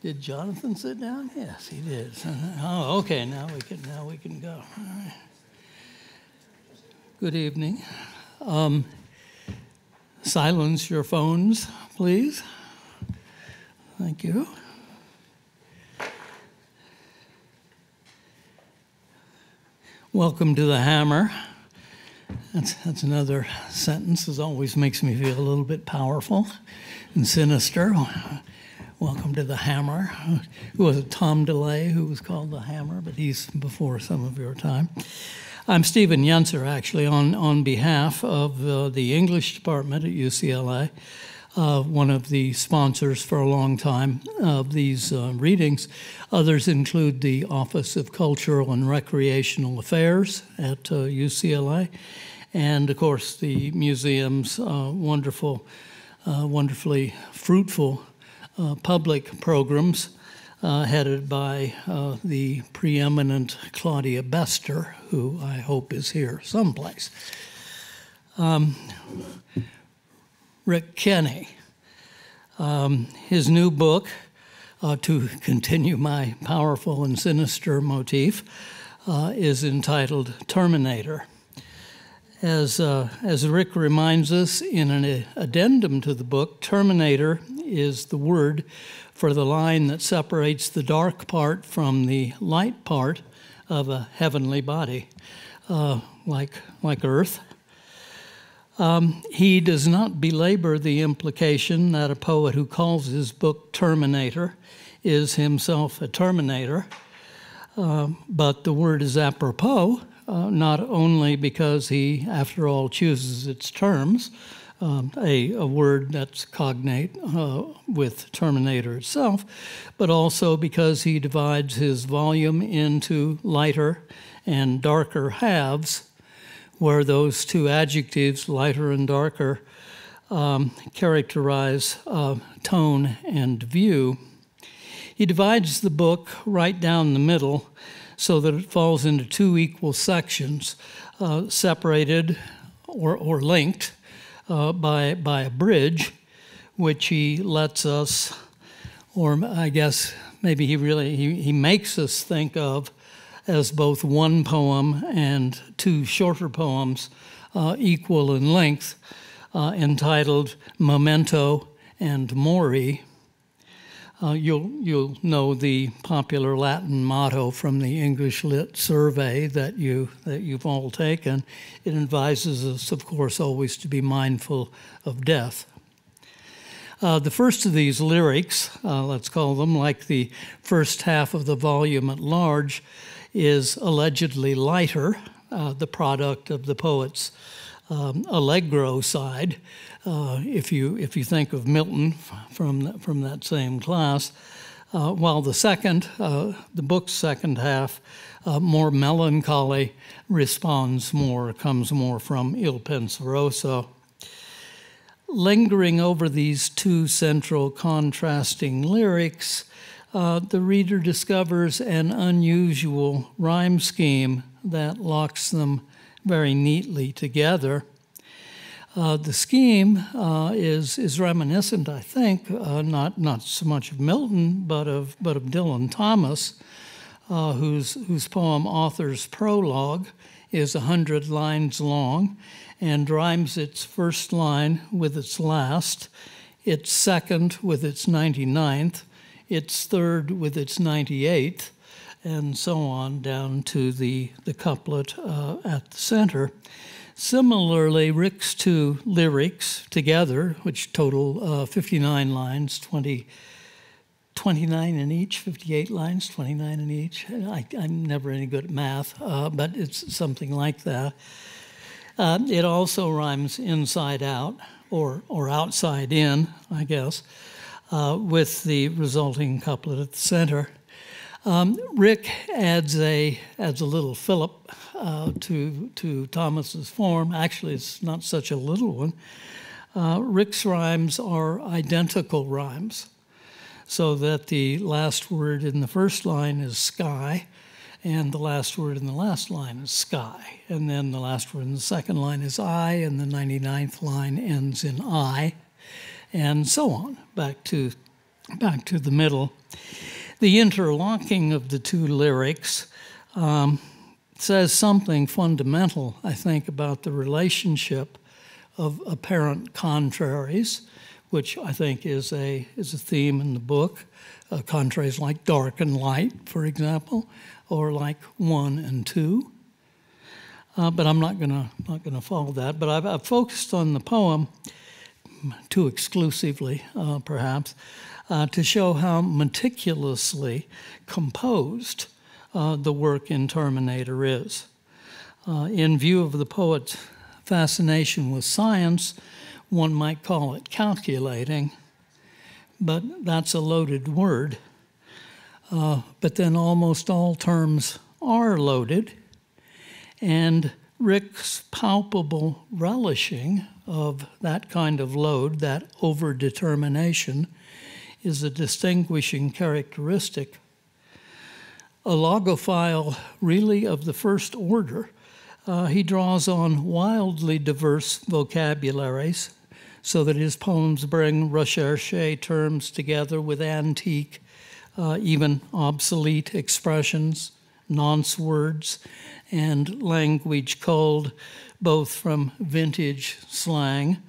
Did Jonathan sit down? Yes, he did. Oh, okay. Now we can. Now we can go. Good evening. Um, silence your phones, please. Thank you. Welcome to the Hammer. That's, that's another sentence that always makes me feel a little bit powerful and sinister. Welcome to the Hammer. Who was? Tom DeLay, who was called the Hammer, but he's before some of your time. I'm Stephen Yenser, actually, on, on behalf of uh, the English department at UCLA, uh, one of the sponsors for a long time of these uh, readings. Others include the Office of Cultural and Recreational Affairs at UCLA, uh, and of course, the museum's uh, wonderful, uh, wonderfully fruitful public programs uh, headed by uh, the preeminent Claudia Bestor, who I hope is here someplace. Um, Rick Kenney. Um, his new book, uh, to continue my powerful and sinister motif, uh, is entitled Terminator. As, uh, as Rick reminds us in an addendum to the book, Terminator is the word for the line that separates the dark part from the light part of a heavenly body, uh, like, like Earth. Um, he does not belabor the implication that a poet who calls his book Terminator is himself a terminator, uh, but the word is apropos uh, not only because he, after all, chooses its terms, um, a, a, word that's cognate uh, with Terminator itself, but also because he divides his volume into lighter and darker halves, where those two adjectives, lighter and darker, um, characterize uh, tone and view. He divides the book right down the middle so that it falls into two equal sections, uh, separated or, or linked uh, by, by a bridge, which he lets us, or I guess maybe he really he, he makes us think of as both one poem and two shorter poems uh, equal in length, uh, entitled Memento and Mori. Uh, you'll, you'll know the popular Latin motto from the English Lit survey that, you, that you've all taken. It advises us, of course, always to be mindful of death. Uh, the first of these lyrics, uh, let's call them, like the first half of the volume at large, is allegedly lighter, uh, the product of the poet's um, allegro side, uh, if you if you think of Milton from from that same class, uh, while the second, uh, the book's second half, uh, more melancholy, responds more, comes more from Il Penseroso. Lingering over these two central contrasting lyrics, uh, the reader discovers an unusual rhyme scheme that locks them very neatly together. Uh, the scheme uh, is is reminiscent, I think, uh, not not so much of Milton, but of but of Dylan Thomas, uh, whose whose poem "Author's Prologue" is a hundred lines long, and rhymes its first line with its last, its second with its 99th, its third with its 98th, and so on down to the the couplet uh, at the center. Similarly, Rick's two lyrics together, which total uh, 59 lines, 20, 29 in each, 58 lines, 29 in each. I, am never any good at math, uh, but it's something like that. Uh, it also rhymes inside out or, or outside in, I guess, uh, with the resulting couplet at the center. Um, Rick adds a adds a little fillip uh, to to Thomas's form. Actually, it's not such a little one. Uh, Rick's rhymes are identical rhymes, so that the last word in the first line is sky, and the last word in the last line is sky, and then the last word in the second line is I, and the 99th line ends in I, and so on back to back to the middle. The interlocking of the two lyrics um, says something fundamental, I think, about the relationship of apparent contraries, which I think is a, is a theme in the book. Uh, contraries like dark and light, for example, or like one and two. Uh, but I'm not going not gonna follow that. But I've, I've, focused on the poem too exclusively, uh, perhaps, uh, to show how meticulously composed uh, the work in Terminator is. Uh, in view of the poet's fascination with science, one might call it calculating, but that's a loaded word. Uh, but then almost all terms are loaded, and Rick's palpable relishing of that kind of load, that overdetermination, is a distinguishing characteristic. A logophile, really of the first order, uh, he draws on wildly diverse vocabularies so that his poems bring recherche terms together with antique, uh, even obsolete expressions, nonce words, and language culled both from vintage slang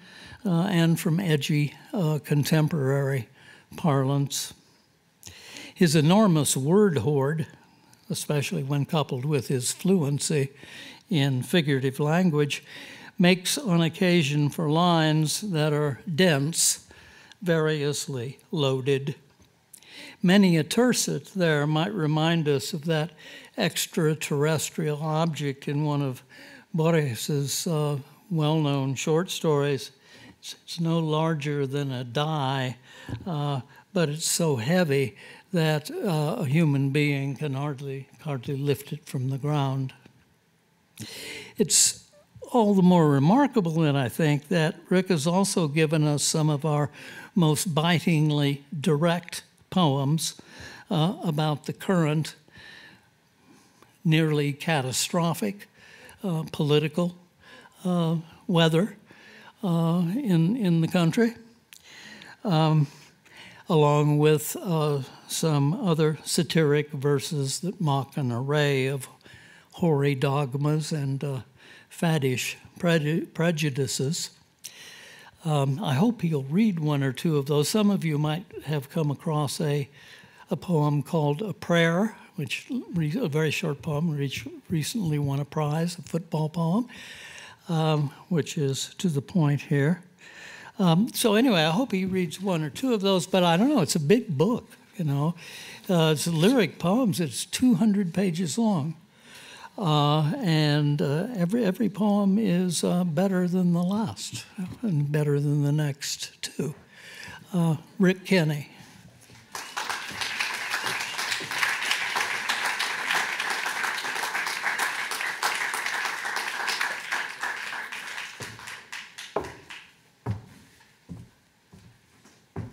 uh, and from edgy uh, contemporary parlance. His enormous word hoard, especially when coupled with his fluency in figurative language, makes on occasion for lines that are dense, variously loaded. Many a tercet there might remind us of that extraterrestrial object in one of Borges's uh, well known short stories. It's, it's, no larger than a die, uh, but it's so heavy that uh, a human being can hardly, hardly lift it from the ground. It's all the more remarkable, then, I think, that Rick has also given us some of our most bitingly direct poems uh, about the current, nearly catastrophic uh, political uh, weather uh, in, in the country, um, along with uh, some other satiric verses that mock an array of hoary dogmas and uh, faddish prejudices. Um, I hope he'll read one or two of those. Some of you might have come across a, a poem called A Prayer, which a very short poem, which recently won a prize, a football poem, um, which is to the point here. Um, so anyway, I hope he reads one or two of those, but I don't know, it's a big book, you know. Uh, it's lyric poems, it's 200 pages long. Uh, and uh, every, every poem is uh, better than the last and better than the next, too. Uh, Rick Kenney.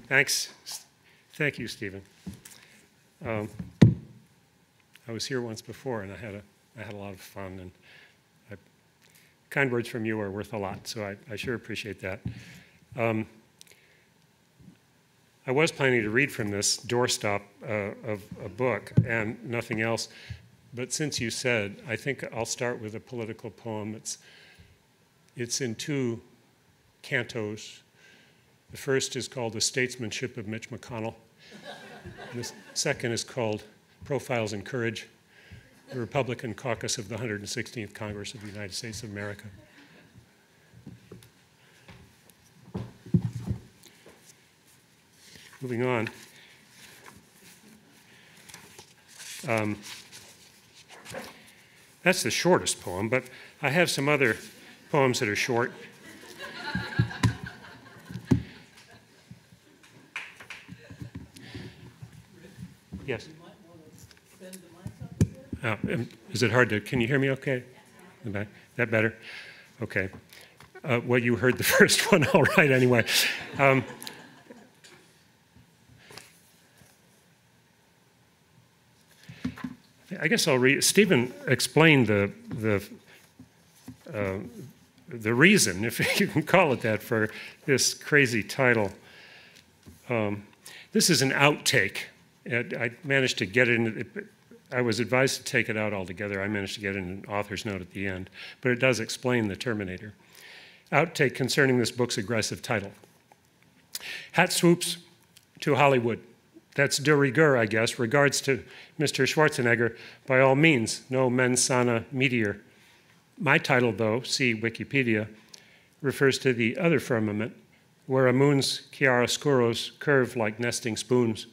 Thanks. Thank you, Stephen. Um, I was here once before, and I had a I had a lot of fun, and I, kind words from you are worth a lot, so I, I sure appreciate that. Um, I was planning to read from this doorstop uh, of a book and nothing else, but since you said, I think I'll start with a political poem. It's, it's in two cantos. The first is called The Statesmanship of Mitch McConnell. The second is called Profiles in Courage the Republican caucus of the 116th Congress of the United States of America. Moving on. Um, that's the shortest poem, but I have some other poems that are short. Yes. Oh, is it hard to, can you hear me okay? That better? Okay. Uh, well, you heard the first one all right anyway. Um, I guess I'll read. Stephen explained the the uh, the reason, if you can call it that, for this crazy title. Um, this is an outtake I managed to get it in. I was advised to take it out altogether. I managed to get in an author's note at the end, but it does explain the Terminator. Outtake concerning this book's aggressive title. Hat swoops to Hollywood. That's de rigueur, I guess. Regards to Mr. Schwarzenegger. By all means, no mens sana meteor. My title, though, see Wikipedia, refers to the other firmament, where a moon's chiaroscuros curve like nesting spoons.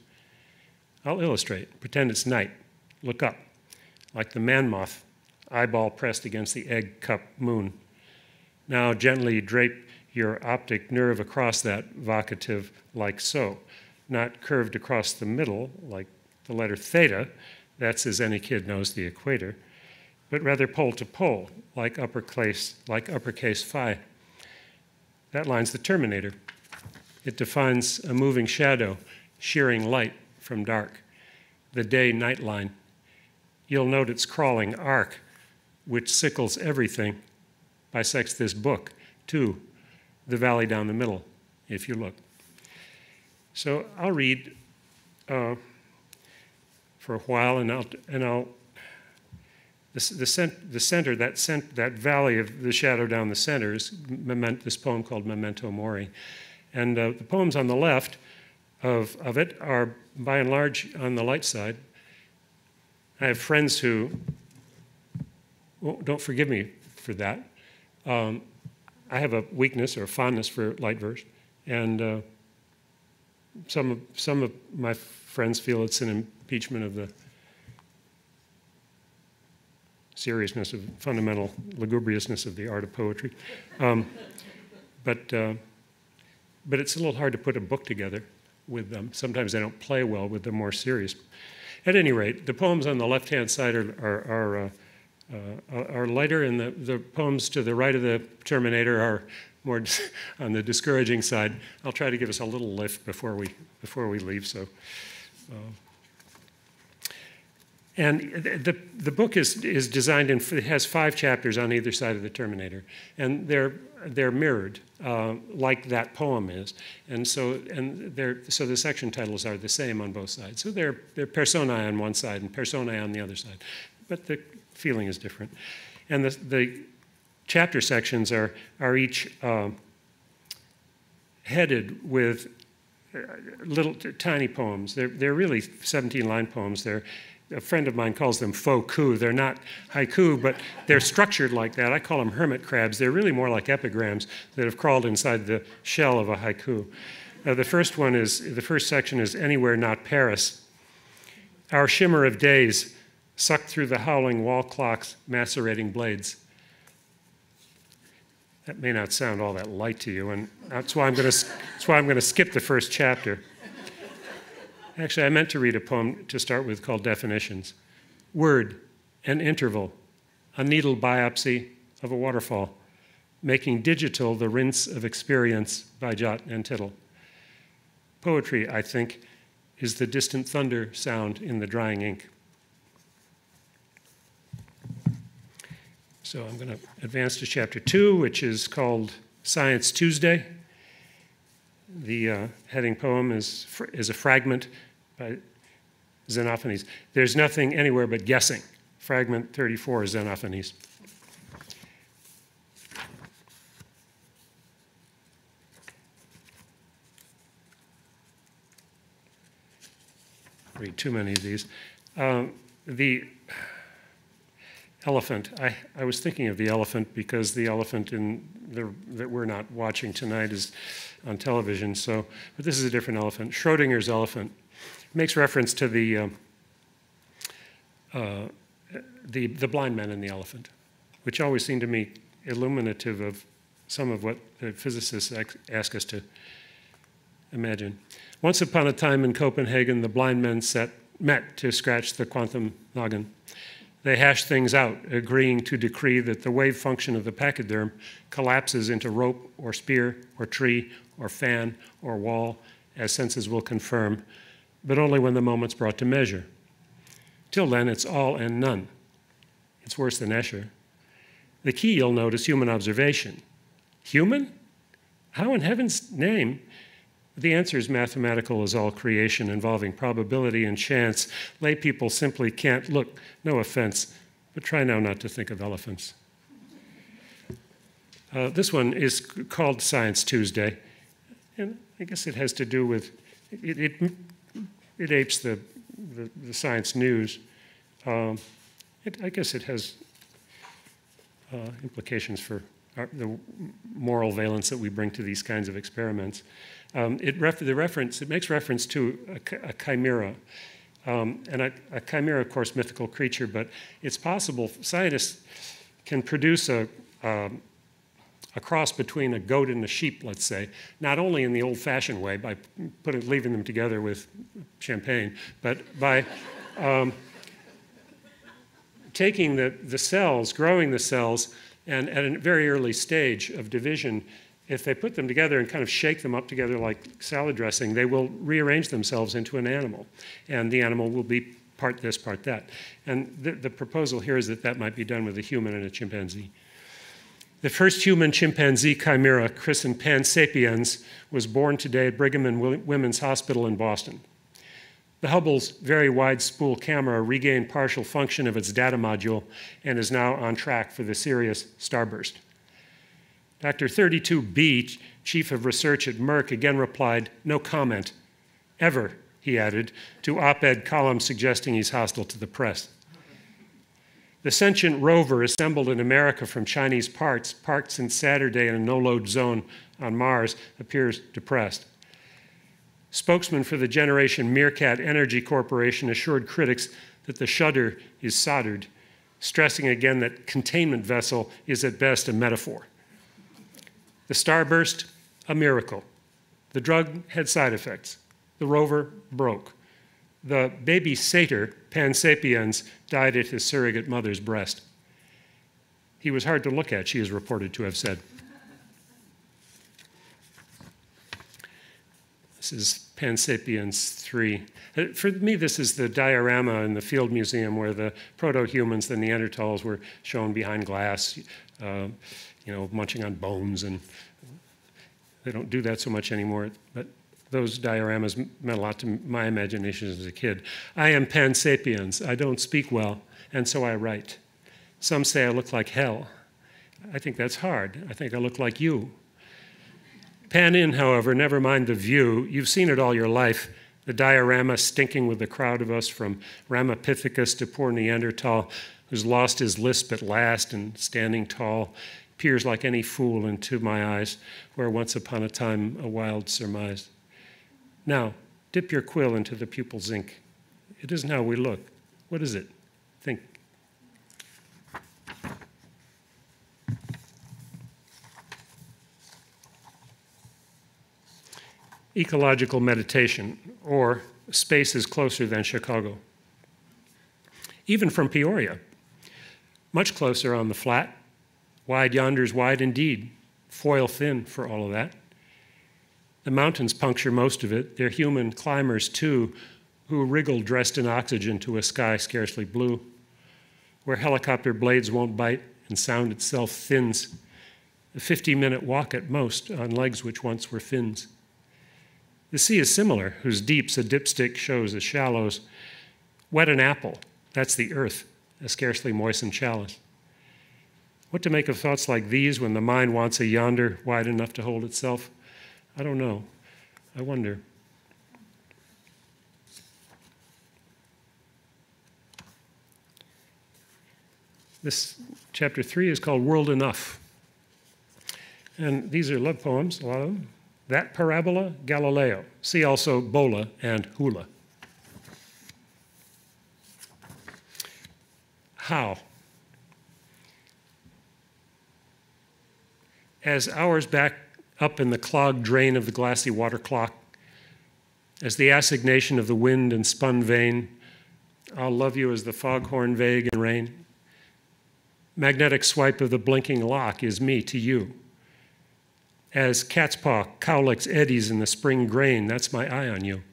I'll illustrate. Pretend it's night. Look up, like the man moth, eyeball pressed against the egg cup moon. Now gently drape your optic nerve across that vocative like so, not curved across the middle like the letter theta, that's as any kid knows the equator, but rather pole to pole like uppercase, like uppercase phi. That line's the terminator. It defines a moving shadow, shearing light from dark, the day night line. You'll note its crawling arc, which sickles everything, bisects this book, too, the valley down the middle, if you look. So I'll read uh, for a while, and I'll, and I'll the, the, cent, the center, that, cent, that valley of the shadow down the center is memento, this poem called Memento Mori. And uh, the poems on the left of, of it are by and large on the light side. I have friends who, well, don't forgive me for that. Um, I have a weakness or a fondness for light verse, and uh, some of, some of my friends feel it's an impeachment of the seriousness of fundamental lugubriousness of the art of poetry. Um, but, uh, but it's a little hard to put a book together with them. Sometimes they don't play well with the more serious. At any rate, the poems on the left-hand side are, are, are, uh, uh, are lighter, and the, the poems to the right of the Terminator are more on the discouraging side. I'll try to give us a little lift before we, before we leave. So. Uh, and the, the book is, is designed and has five chapters on either side of the Terminator. And they're, they're mirrored uh, like that poem is. And so, and they're, so the section titles are the same on both sides. So they're, they're personae on one side and personae on the other side. But the feeling is different. And the, the chapter sections are, are each uh, headed with uh, little tiny poems. They're, they're really 17 line poems. They're a friend of mine calls them faux ku. They're not haiku, but they're structured like that. I call them hermit crabs. They're really more like epigrams that have crawled inside the shell of a haiku. Now, the first one is the first section is Anywhere Not Paris. Our shimmer of days sucked through the howling wall clock's macerating blades. That may not sound all that light to you, and that's why I'm going to, that's why I'm going to skip the first chapter. Actually, I meant to read a poem to start with called Definitions. Word, an interval, a needle biopsy of a waterfall, making digital the rinse of experience by jot and tittle. Poetry, I think, is the distant thunder sound in the drying ink. So I'm going to advance to chapter two, which is called Science Tuesday. The uh, heading poem is, is a fragment by Xenophanes. There's nothing anywhere but guessing. Fragment 34, Xenophanes. Read too many of these. Um, the elephant. I, I was thinking of the elephant because the elephant in the, that we're not watching tonight is on television. So, but this is a different elephant. Schrodinger's elephant makes reference to the, uh, uh, the, the blind man and the elephant, which always seemed to me illuminative of some of what the physicists ask us to imagine. Once upon a time in Copenhagen, the blind men set, met to scratch the quantum noggin. They hash things out, agreeing to decree that the wave function of the pachyderm collapses into rope or spear or tree or fan or wall, as senses will confirm, but only when the moment's brought to measure. Till then, it's all and none. It's worse than Escher. The key, you'll note, is human observation. Human? How in heaven's name The answer is mathematical as all creation involving probability and chance. Lay people simply can't look, no offense, but try now not to think of elephants. Uh, this one is called Science Tuesday, and I guess it has to do with it, it, it apes the, the, the, science news. Um, it, I guess it has uh, implications for our, the moral valence that we bring to these kinds of experiments. Um, it ref, the reference, it makes reference to a, a chimera. Um, and a, a, chimera, of course, mythical creature, but it's possible scientists can produce a, um, a cross between a goat and a sheep, let's say, not only in the old fashioned way by putting, leaving them together with champagne, but by um, taking the, the cells, growing the cells, and at a very early stage of division, if they put them together and kind of shake them up together like salad dressing, they will rearrange themselves into an animal. And the animal will be part this, part that. And the, the proposal here is that that might be done with a human and a chimpanzee. The first human chimpanzee chimera, christened Pan sapiens, was born today at Brigham and Women's Hospital in Boston. The Hubble's very wide spool camera regained partial function of its data module and is now on track for the Sirius starburst. Dr. 32B, chief of research at Merck, again replied, no comment, ever, he added, to op ed columns suggesting he's hostile to the press. The sentient rover assembled in America from Chinese parts, parked since Saturday in a no load zone on Mars, appears depressed. Spokesman for the Generation Meerkat Energy Corporation assured critics that the shudder is soldered, stressing again that containment vessel is at best a metaphor. The starburst, a miracle. The drug had side effects. The rover broke. The baby satyr, Pan sapiens, died at his surrogate mother's breast. He was hard to look at, she is reported to have said. This is Pan sapiens 3. Uh, for me, this is the diorama in the Field Museum where the proto-humans, the Neanderthals, were shown behind glass, uh, you know, munching on bones, and they don't do that so much anymore. But those dioramas meant a lot to my imagination as a kid. I am Pan sapiens. I don't speak well, and so I write. Some say I look like hell. I think that's hard. I think I look like you. Pan in, however, never mind the view. You've seen it all your life. The diorama stinking with the crowd of us from Ramapithecus to poor Neanderthal, who's lost his lisp at last and standing tall, peers like any fool into my eyes, where once upon a time a wild surmise. Now, dip your quill into the pupil's ink. It isn't how we look. What is it? Think. Ecological meditation, or space is closer than Chicago. Even from Peoria, much closer on the flat. Wide yonder's wide indeed, foil thin for all of that. The mountains puncture most of it. They're human climbers, too, who wriggle dressed in oxygen to a sky scarcely blue, where helicopter blades won't bite and sound itself thins. A 50 minute walk at most on legs which once were fins. The sea is similar, whose deeps a dipstick shows as shallows. Wet an apple, that's the earth, a scarcely moistened chalice. What to make of thoughts like these when the mind wants a yonder wide enough to hold itself? I don't know. I wonder. This chapter three is called World Enough. And these are love poems, a lot of them. That parabola, Galileo. See also Bola and Hula. How? As hours back up in the clogged drain of the glassy water clock, as the assignation of the wind and spun vein, I'll love you as the foghorn vague in rain. Magnetic swipe of the blinking lock is me to you. As cat's paw cowlicks eddies in the spring grain, that's my eye on you.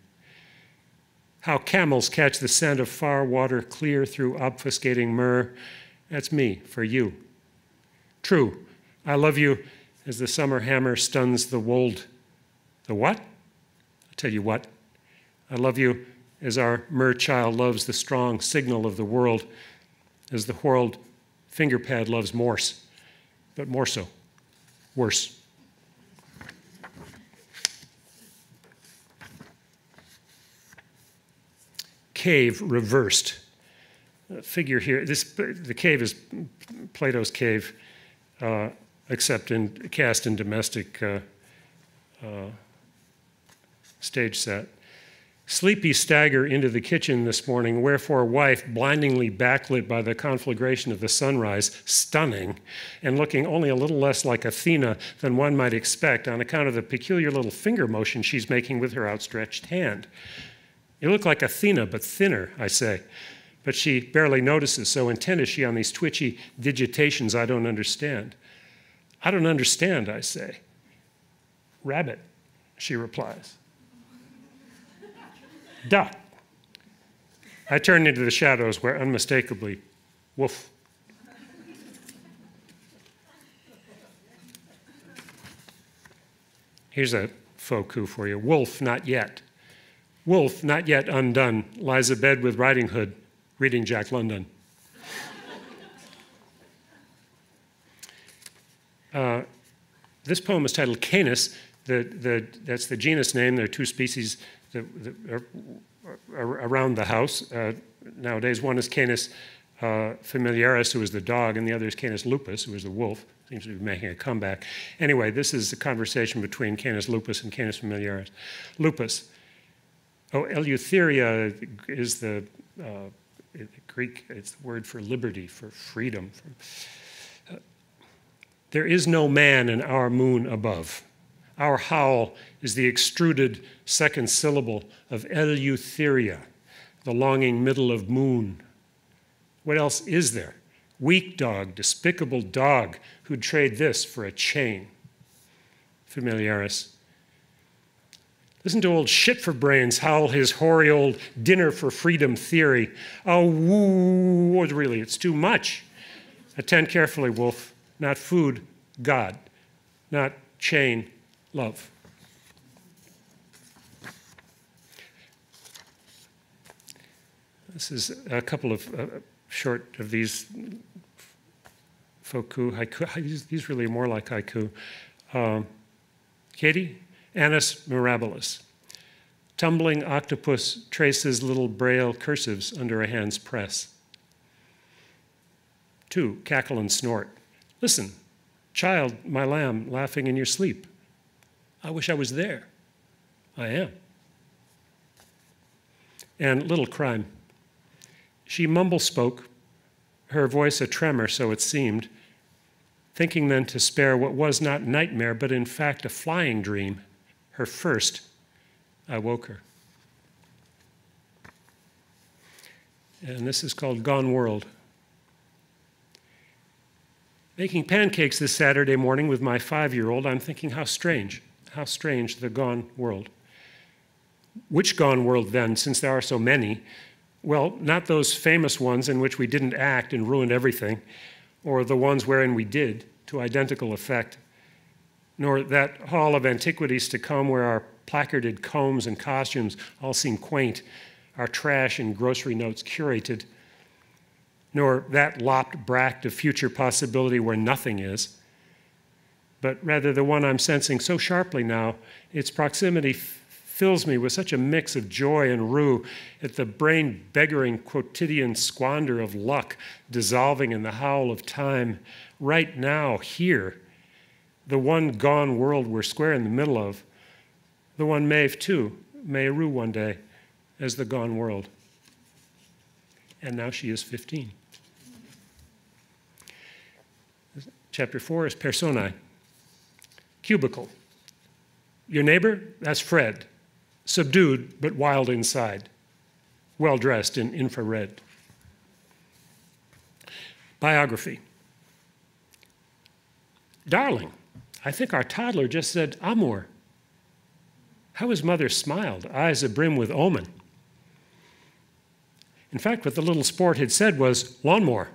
How camels catch the scent of far water clear through obfuscating myrrh, that's me for you. True, I love you as the summer hammer stuns the wold. The what? I'll tell you what, I love you as our mer child loves the strong signal of the world, as the world finger pad loves Morse, but more so, worse. Cave reversed. figure here, this, the cave is Plato's cave, uh, except in, cast in domestic uh, uh, stage set. Sleepy stagger into the kitchen this morning, wherefore wife, blindingly backlit by the conflagration of the sunrise, stunning, and looking only a little less like Athena than one might expect on account of the peculiar little finger motion she's making with her outstretched hand. You look like Athena, but thinner, I say. But she barely notices, so intent is she on these twitchy digitations I don't understand. I don't understand, I say. Rabbit, she replies. Duck. I turn into the shadows where unmistakably, woof. Here's a faux ku for you. Wolf, not yet. Wolf, not yet undone, lies abed with Riding Hood, reading Jack London. Uh, this poem is titled Canis. The, the, that's the genus name. There are two species that, that are around the house uh, nowadays. One is Canis uh, familiaris, who is the dog, and the other is Canis lupus, who is the wolf. Seems to be making a comeback. Anyway, this is a conversation between Canis lupus and Canis familiaris. Lupus. Oh, Eleutheria is the uh, Greek, it's the word for liberty, for freedom. For, there is no man in our moon above. Our howl is the extruded second syllable of Eleutheria, the longing middle of moon. What else is there? Weak dog, despicable dog, who'd trade this for a chain. Familiaris. Listen to old shit for brains howl his hoary old dinner for freedom theory. Oh, woo, really, it's too much. Attend carefully, Wolf. Not food, God. Not chain, love. This is a couple of uh, short of these faux ku, haiku. These really are more like haiku. Um, Katie? Annus mirabilis. Tumbling octopus traces little braille cursives under a hand's press. Two, cackle and snort. Listen, child, my lamb, laughing in your sleep. I wish I was there. I am. And little crime. She mumble spoke, her voice a tremor, so it seemed, thinking then to spare what was not nightmare, but in fact a flying dream her first, I woke her. And this is called Gone World. Making pancakes this Saturday morning with my five year old, I'm thinking how strange, how strange the gone world. Which gone world then, since there are so many? Well, not those famous ones in which we didn't act and ruined everything, or the ones wherein we did to identical effect nor that hall of antiquities to come where our placarded combs and costumes all seem quaint, our trash and grocery notes curated, nor that lopped bract of future possibility where nothing is, but rather the one I'm sensing so sharply now, its proximity fills me with such a mix of joy and rue at the brain beggaring quotidian squander of luck dissolving in the howl of time right now, here the one gone world we're square in the middle of, the one Maeve too may rue one day as the gone world. And now she is 15. Chapter 4 is personae. Cubicle. Your neighbor? That's Fred. Subdued but wild inside. Well dressed in infrared. Biography. Darling. I think our toddler just said, Amor. How his mother smiled, eyes abrim with omen. In fact, what the little sport had said was, lawnmower.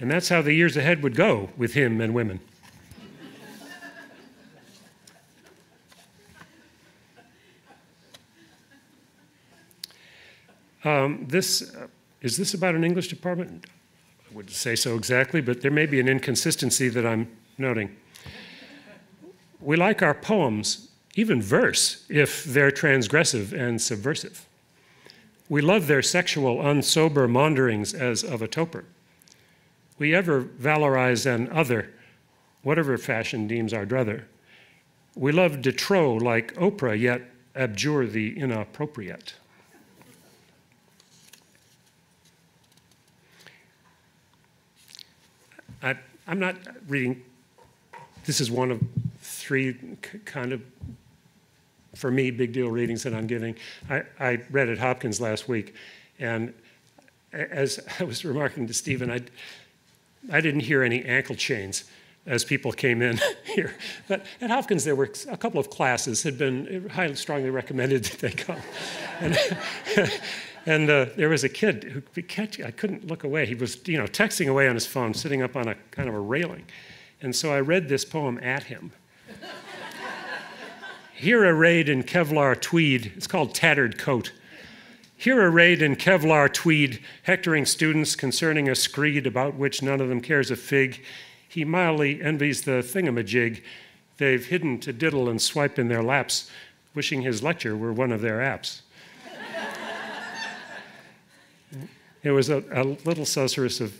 And that's how the years ahead would go with him and women. um, this, uh, is this about an English department? I wouldn't say so exactly, but there may be an inconsistency that I'm noting. We like our poems, even verse, if they're transgressive and subversive. We love their sexual, unsober maunderings as of a toper. We ever valorize an other, whatever fashion deems our druther. We love de trop like Oprah, yet abjure the inappropriate. I, am not reading, this is one of three kind of, for me, big deal readings that I'm giving. I, I read at Hopkins last week, and as I was remarking to Stephen, I, I didn't hear any ankle chains as people came in here. But at Hopkins, there were a couple of classes had been highly strongly recommended that they come. And, and uh, there was a kid who catch, I couldn't look away. He was, you know, texting away on his phone, sitting up on a kind of a railing. And so I read this poem at him. Here arrayed in Kevlar tweed, it's called Tattered Coat. Here arrayed in Kevlar tweed, hectoring students concerning a screed about which none of them cares a fig, he mildly envies the thingamajig they've hidden to diddle and swipe in their laps, wishing his lecture were one of their apps. it was a, a little susurrus of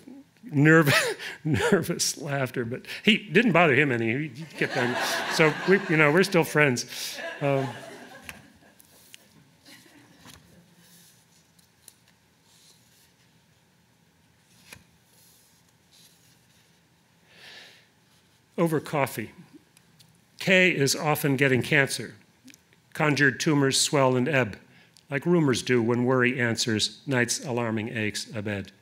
nervous, nervous laughter, but he didn't bother him any. He kept on. So we, you know, we're still friends. Um, over coffee. K is often getting cancer. Conjured tumors swell and ebb, like rumors do when worry answers night's alarming aches abed.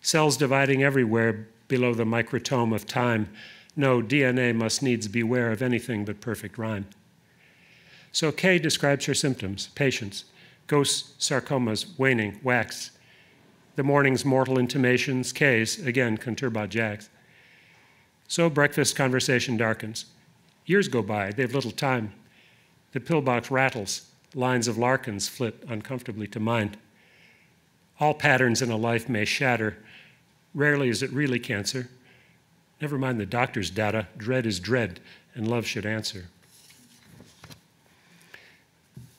Cells dividing everywhere below the microtome of time. No, DNA must needs beware of anything but perfect rhyme. So K describes her symptoms, patients, ghosts, sarcomas, waning, wax. The morning's mortal intimations, K's, again, conturbat jacks. So breakfast conversation darkens. Years go by, they have little time. The pillbox rattles, lines of Larkins flit uncomfortably to mind. All patterns in a life may shatter. Rarely is it really cancer. Never mind the doctor's data, dread is dread, and love should answer.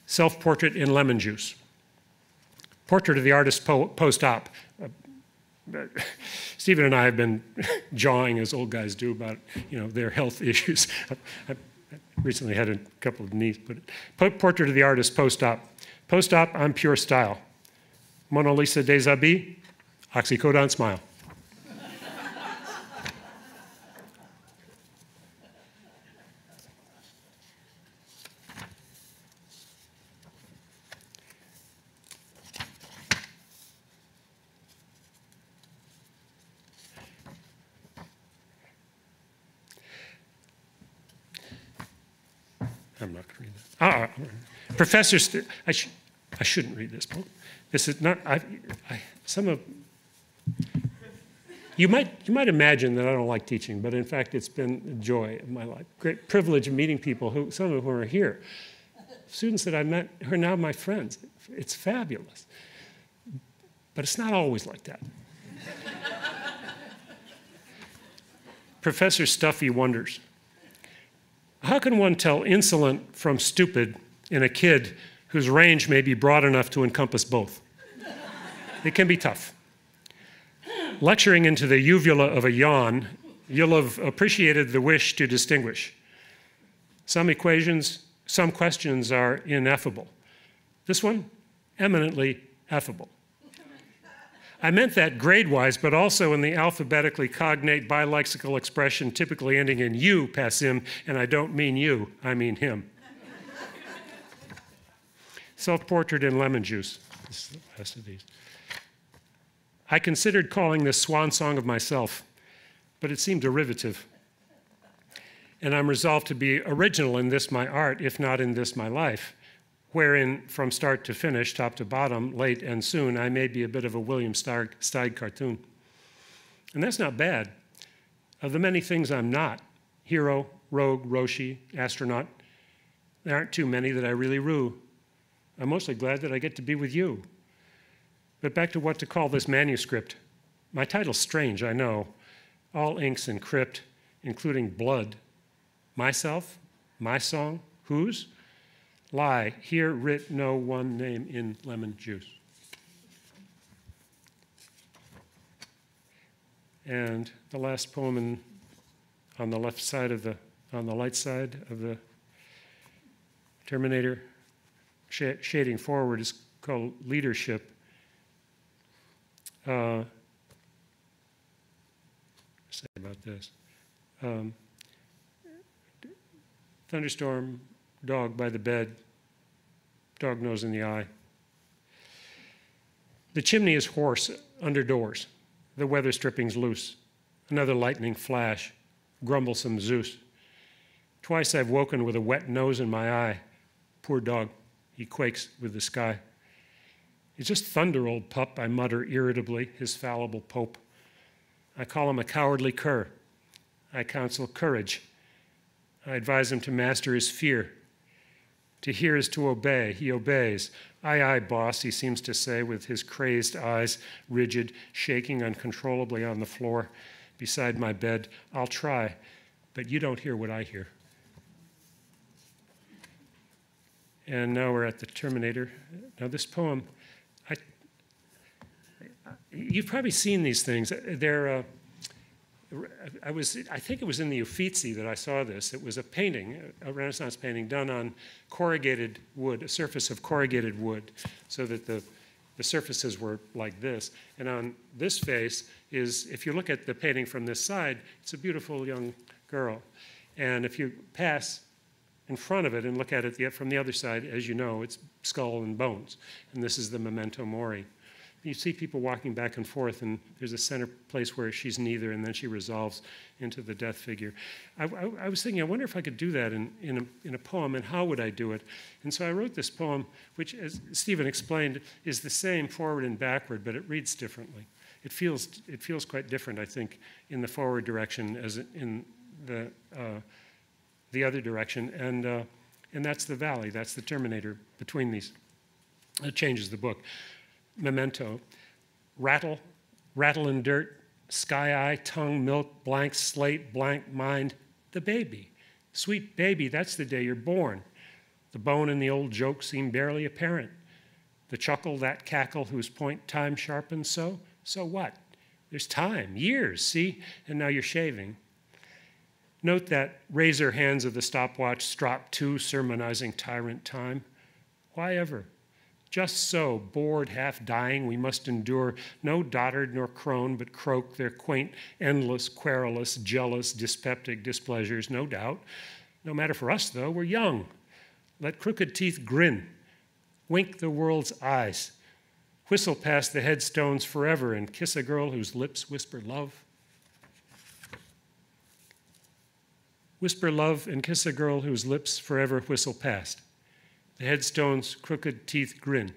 Self portrait in lemon juice. Portrait of the artist po post op. Stephen and I have been jawing, as old guys do, about you know their health issues. I, recently had a couple of knees put. Portrait of the artist post-op. Post-op, I'm pure style. Mona Lisa Deshabille, oxycodone smile. I'm not going to read that. Uh, Professor, St- I, sh- I shouldn't read this poem. This is not, I, I, some of, you might, you might imagine that I don't like teaching, but in fact, it's been a joy of my life. Great privilege of meeting people, who, some of whom are here. Students that I met who are now my friends. It's fabulous. But it's not always like that. Professor Stuffy wonders how can one tell insolent from stupid in a kid whose range may be broad enough to encompass both? It can be tough. Lecturing into the uvula of a yawn, you'll have appreciated the wish to distinguish. Some equations, some questions are ineffable. This one, eminently affable. I meant that grade-wise, but also in the alphabetically cognate bilexical expression typically ending in you, passim, and I don't mean you, I mean him. Self-portrait in lemon juice. This is the last of these. I considered calling this swan song of myself, but it seemed derivative. And I'm resolved to be original in this my art, if not in this my life wherein from start to finish, top to bottom, late and soon, I may be a bit of a William Steig cartoon. And that's not bad. Of the many things I'm not, hero, rogue, Roshi, astronaut, there aren't too many that I really rue. I'm mostly glad that I get to be with you. But back to what to call this manuscript. My title's strange, I know. All inks encrypt, including blood. Myself? My song? Whose? Lie, here writ no one name in lemon juice. And the last poem in, on the left side of the, on the light side of the Terminator, shading forward, is called Leadership. Uh, say about this. Um, thunderstorm, dog by the bed, dog nose in the eye. The chimney is hoarse under doors. The weather stripping's loose. Another lightning flash, grumblesome Zeus. Twice I've woken with a wet nose in my eye. Poor dog, he quakes with the sky. He's just thunder, old pup, I mutter irritably, his fallible pope. I call him a cowardly cur. I counsel courage. I advise him to master his fear. To hear is to obey. He obeys. Aye, aye, boss, he seems to say, with his crazed eyes rigid, shaking uncontrollably on the floor beside my bed. I'll try, but you don't hear what I hear. And now we're at the Terminator. Now, this poem, I, you've probably seen these things. They're. Uh, I was, I think it was in the Uffizi that I saw this. It was a painting, a Renaissance painting done on corrugated wood, a surface of corrugated wood, so that the, the surfaces were like this. And on this face is, if you look at the painting from this side, it's a beautiful young girl. And if you pass in front of it and look at it from the other side, as you know, it's skull and bones. And this is the memento mori you see people walking back and forth, and there's a center place where she's neither, and then she resolves into the death figure. I, I, I was thinking, I wonder if I could do that in, in, a, in a poem, and how would I do it? And so I wrote this poem, which, as Stephen explained, is the same forward and backward, but it reads differently. It feels, it feels quite different, I think, in the forward direction as in the, uh, the other direction. And, uh, and that's the valley, that's the terminator between these. It changes the book memento. Rattle, rattle and dirt, sky eye, tongue, milk, blank slate, blank mind, the baby. Sweet baby, that's the day you're born. The bone in the old joke seem barely apparent. The chuckle, that cackle whose point time sharpens so, so what? There's time, years, see? And now you're shaving. Note that razor hands of the stopwatch strop to sermonizing tyrant time. Why ever? Just so, bored, half dying, we must endure no dotard nor crone, but croak their quaint, endless, querulous, jealous, dyspeptic displeasures, no doubt. No matter for us, though, we're young. Let crooked teeth grin, wink the world's eyes, whistle past the headstones forever, and kiss a girl whose lips whisper love. Whisper love and kiss a girl whose lips forever whistle past. The headstone's crooked teeth grin.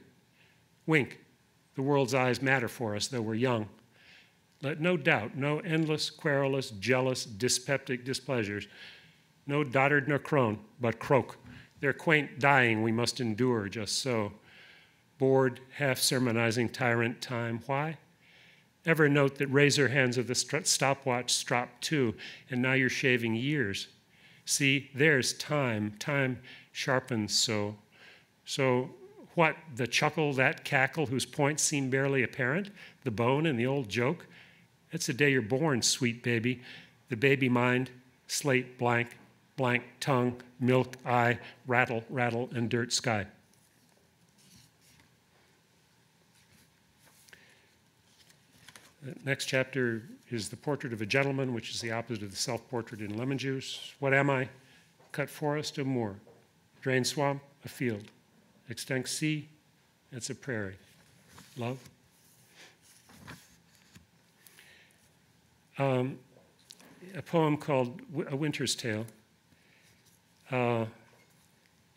Wink. The world's eyes matter for us, though we're young. Let no doubt, no endless, querulous, jealous, dyspeptic displeasures, no dotard nor crone, but croak. Their quaint dying we must endure just so. Bored, half sermonizing tyrant time. Why? Ever note that razor hands of the stopwatch strop too, and now you're shaving years. See, there's time. Time sharpens so. So, what, the chuckle, that cackle whose points seem barely apparent, the bone in the old joke? It's the day you're born, sweet baby. The baby mind, slate blank, blank tongue, milk eye, rattle, rattle, and dirt sky. Next chapter is the portrait of a gentleman, which is the opposite of the self portrait in Lemon Juice. What am I? Cut forest, a moor. Drain swamp, a field. Extinct sea, it's a prairie. Love. Um, a poem called A Winter's Tale. Uh,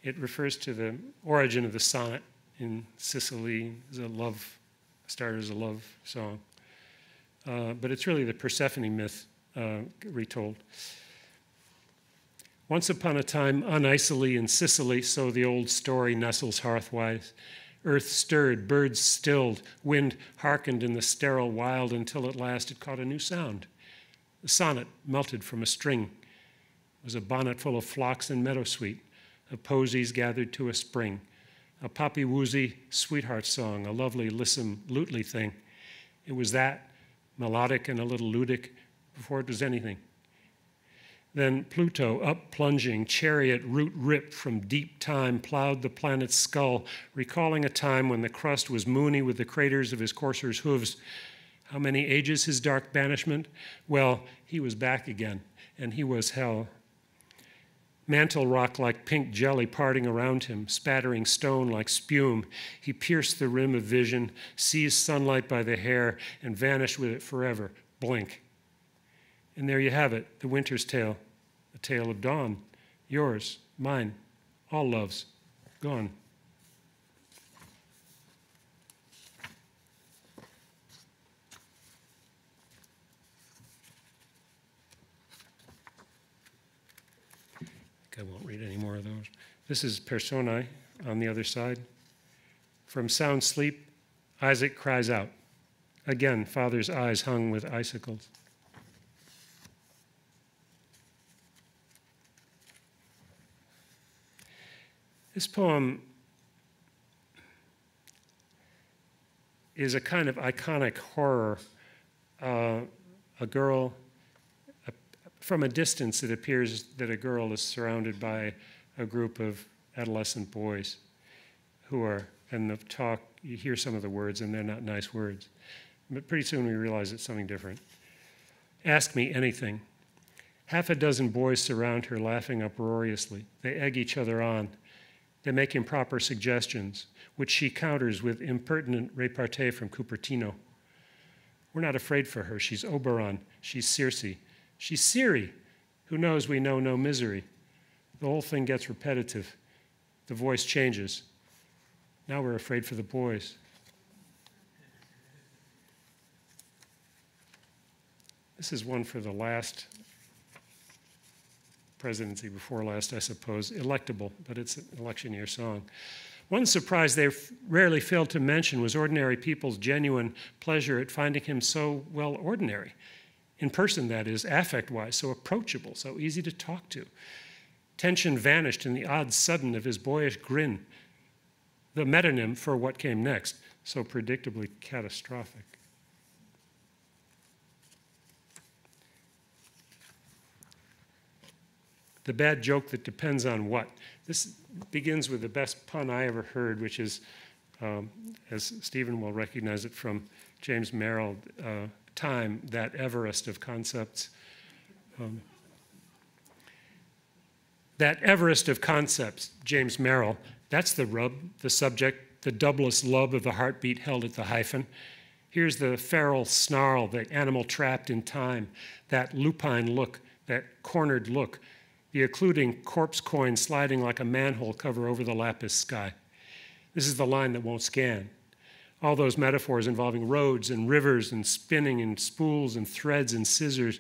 it refers to the origin of the sonnet in Sicily. A love, started as a love song. Uh, but it's really the Persephone myth uh, retold. Once upon a time, on unicely in Sicily, so the old story nestles hearthwise, Earth stirred, birds stilled, wind hearkened in the sterile wild until at last it caught a new sound. The sonnet melted from a string. It was a bonnet full of phlox and meadowsweet, of posies gathered to a spring, a poppy woozy sweetheart song, a lovely lissom lutely thing. It was that, melodic and a little ludic, before it was anything. Then Pluto, up plunging, chariot root ripped from deep time, plowed the planet's skull, recalling a time when the crust was moony with the craters of his courser's hooves. How many ages his dark banishment? Well, he was back again, and he was hell. Mantle rock like pink jelly parting around him, spattering stone like spume. He pierced the rim of vision, seized sunlight by the hair, and vanished with it forever. Blink. And there you have it, the winter's tale a tale of dawn, yours, mine, all loves, gone. I won't read any more of those. This is Personae on the other side. From sound sleep, Isaac cries out. Again, father's eyes hung with icicles. This poem is a kind of iconic horror. Uh, a girl, from a distance, it appears that a girl is surrounded by a group of adolescent boys who are, and the talk, you hear some of the words, and they're not nice words. But pretty soon we realize it's something different. Ask me anything. Half a dozen boys surround her, laughing uproariously. They egg each other on. They make improper suggestions, which she counters with impertinent repartee from Cupertino. We're not afraid for her. She's Oberon. She's Circe. She's Siri. Who knows we know no misery? The whole thing gets repetitive. The voice changes. Now we're afraid for the boys. This is one for the last presidency before last, I suppose, electable, but it's an election year song. One surprise they rarely failed to mention was ordinary people's genuine pleasure at finding him so well ordinary. In person, that is, affect wise, so approachable, so easy to talk to. Tension vanished in the odd sudden of his boyish grin, the metonym for what came next, so predictably catastrophic. the bad joke that depends on what. This begins with the best pun I ever heard, which is, um, as Stephen will recognize it from James Merrill, uh, time, that Everest of concepts. Um, that Everest of concepts, James Merrill, that's the rub, the subject, the doubless lub of the heartbeat held at the hyphen. Here's the feral snarl, the animal trapped in time, that lupine look, that cornered look, the occluding corpse coin sliding like a manhole cover over the lapis sky. This is the line that won't scan. All those metaphors involving roads and rivers and spinning and spools and threads and scissors.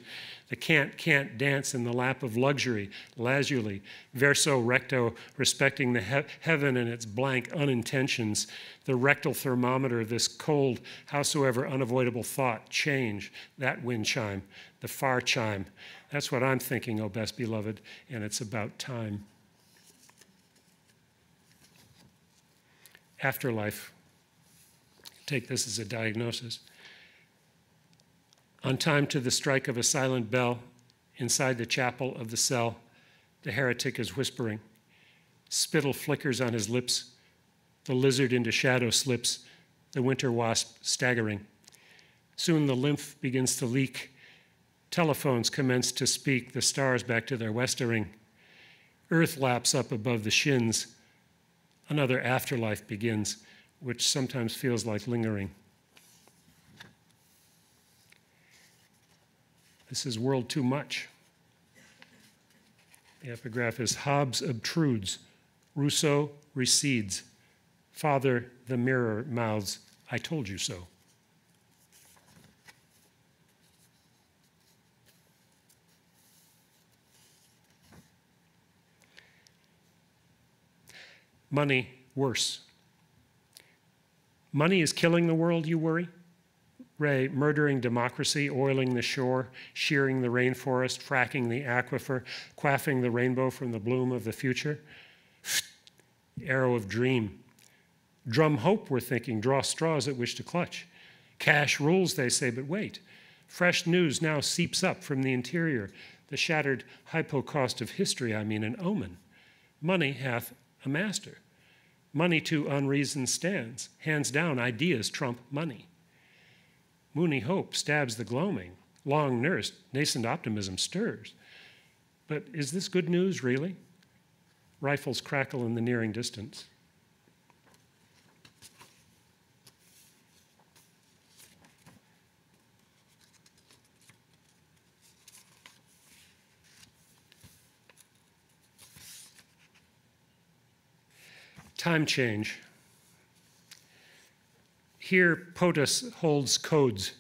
The can't can't dance in the lap of luxury, lazuli, verso recto, respecting the he heaven and its blank unintentions, the rectal thermometer of this cold, howsoever unavoidable thought, change, that wind chime, the far chime, that's what I'm thinking, oh best beloved, and it's about time. Afterlife. Take this as a diagnosis. On time to the strike of a silent bell, inside the chapel of the cell, the heretic is whispering. Spittle flickers on his lips. The lizard into shadow slips, the winter wasp staggering. Soon the lymph begins to leak Telephones commence to speak the stars back to their westering. Earth laps up above the shins. Another afterlife begins, which sometimes feels like lingering. This is world too much. The epigraph is Hobbes obtrudes, Rousseau recedes. Father, the mirror mouths, I told you so. Money, worse. Money is killing the world, you worry? Ray, murdering democracy, oiling the shore, shearing the rainforest, fracking the aquifer, quaffing the rainbow from the bloom of the future. Arrow of dream. Drum hope, we're thinking, draw straws at which to clutch. Cash rules, they say, but wait. Fresh news now seeps up from the interior, the shattered hypocaust of history, I mean, an omen. Money hath a master. Money to unreason stands. Hands down, ideas trump money. Moony hope stabs the gloaming. Long nursed, nascent optimism stirs. But is this good news, really? Rifles crackle in the nearing distance. Time change. Here, POTUS holds codes.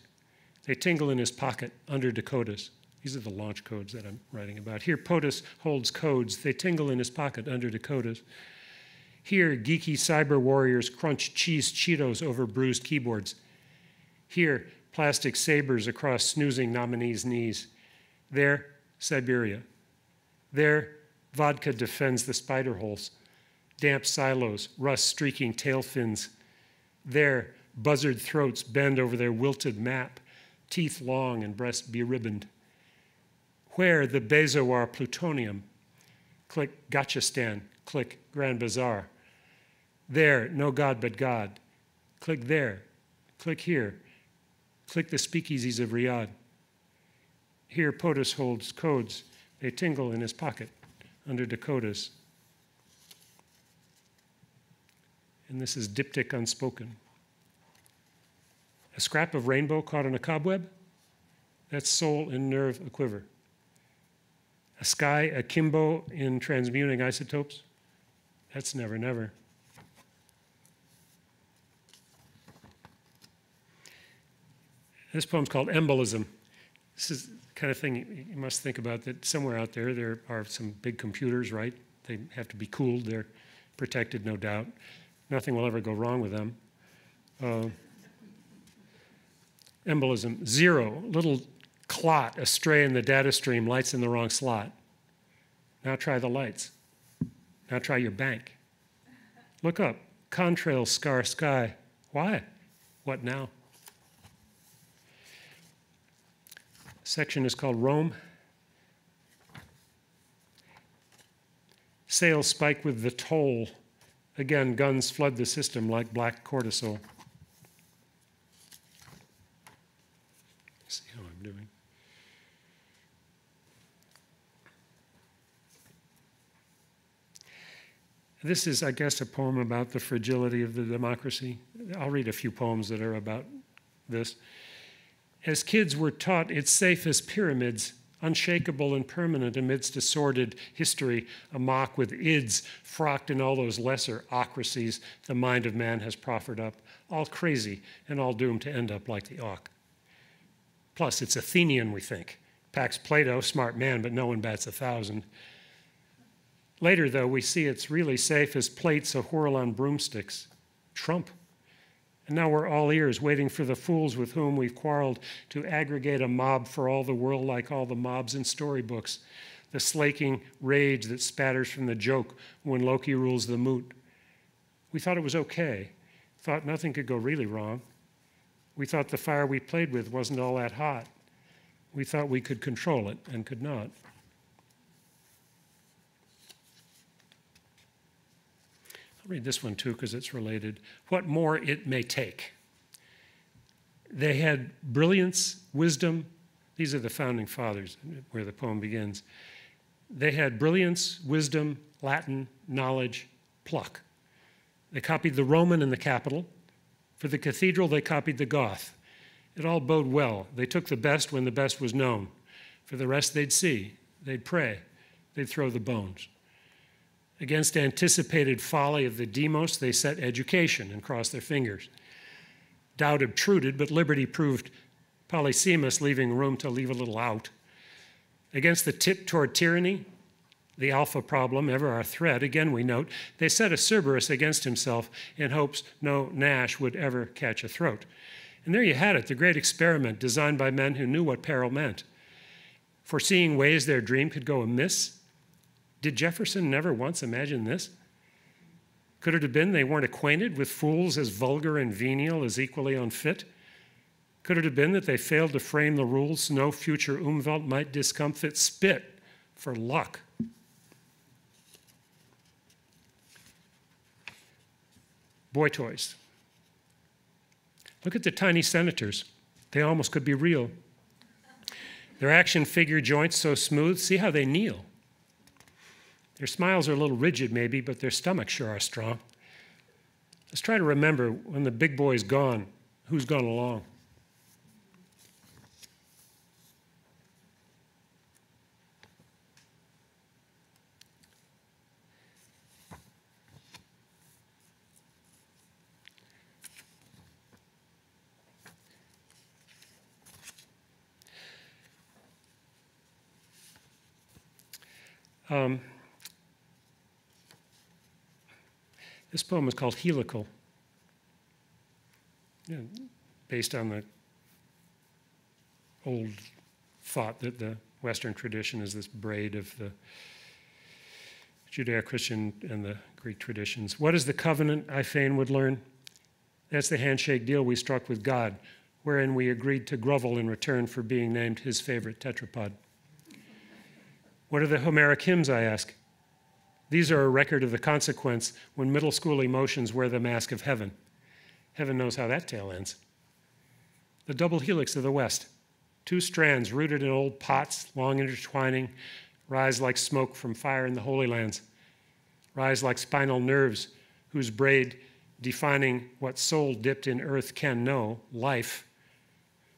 They tingle in his pocket under Dakotas. These are the launch codes that I'm writing about. Here, POTUS holds codes. They tingle in his pocket under Dakotas. Here, geeky cyber warriors crunch cheese Cheetos over bruised keyboards. Here, plastic sabers across snoozing nominees' knees. There, Siberia. There, vodka defends the spider holes damp silos, rust streaking tail fins. There, buzzard throats bend over their wilted map, teeth long and breast beribboned. Where the Bezoar plutonium? Click Gachistan, click Grand Bazaar. There, no God but God. Click there, click here, click the speakeasies of Riyadh. Here, POTUS holds codes. They tingle in his pocket under Dakotas. And this is diptych unspoken. A scrap of rainbow caught in a cobweb? That's soul and nerve a quiver. A sky akimbo in transmuting isotopes? That's never, never. This poem's called Embolism. This is the kind of thing you must think about that somewhere out there, there are some big computers, right? They have to be cooled, they're protected, no doubt. Nothing will ever go wrong with them. Uh, embolism, zero, little clot astray in the data stream, lights in the wrong slot. Now try the lights. Now try your bank. Look up, contrail scar sky. Why? What now? Section is called Rome. Sales spike with the toll Again, guns flood the system like black cortisol. see how I'm doing. This is, I guess, a poem about the fragility of the democracy. I'll read a few poems that are about this. As kids, we're taught it's safe as pyramids unshakable and permanent amidst a sordid history, a mock with ids frocked in all those lesser ocracies the mind of man has proffered up, all crazy and all doomed to end up like the auk. Plus, it's Athenian, we think. Pax Plato, smart man, but no one bats a thousand. Later, though, we see it's really safe as plates a whirl on broomsticks. Trump and now we're all ears, waiting for the fools with whom we've quarreled to aggregate a mob for all the world like all the mobs in storybooks. The slaking rage that spatters from the joke when Loki rules the moot. We thought it was okay, thought nothing could go really wrong. We thought the fire we played with wasn't all that hot. We thought we could control it and could not. I'll read this one too because it's related. What more it may take. They had brilliance, wisdom. These are the founding fathers where the poem begins. They had brilliance, wisdom, Latin, knowledge, pluck. They copied the Roman in the capital. For the cathedral, they copied the Goth. It all bode well. They took the best when the best was known. For the rest, they'd see, they'd pray, they'd throw the bones. Against anticipated folly of the demos, they set education and crossed their fingers. Doubt obtruded, but liberty proved Polysemous, leaving room to leave a little out. Against the tip toward tyranny, the alpha problem, ever our threat, again we note, they set a Cerberus against himself in hopes no Nash would ever catch a throat. And there you had it, the great experiment designed by men who knew what peril meant. Foreseeing ways their dream could go amiss. Did Jefferson never once imagine this? Could it have been they weren't acquainted with fools as vulgar and venial as equally unfit? Could it have been that they failed to frame the rules no future Umwelt might discomfit spit for luck? Boy toys. Look at the tiny senators. They almost could be real. Their action figure joints so smooth, see how they kneel. Their smiles are a little rigid, maybe, but their stomachs sure are strong. Let's try to remember when the big boy's gone, who's gone along? Um, this poem is called Helical, yeah, based on the old thought that the Western tradition is this braid of the Judeo Christian and the Greek traditions. What is the covenant I fain would learn? That's the handshake deal we struck with God, wherein we agreed to grovel in return for being named his favorite tetrapod. What are the Homeric hymns, I ask? These are a record of the consequence when middle school emotions wear the mask of heaven. Heaven knows how that tale ends. The double helix of the West, two strands rooted in old pots, long intertwining, rise like smoke from fire in the Holy Lands, rise like spinal nerves whose braid defining what soul dipped in earth can know, life,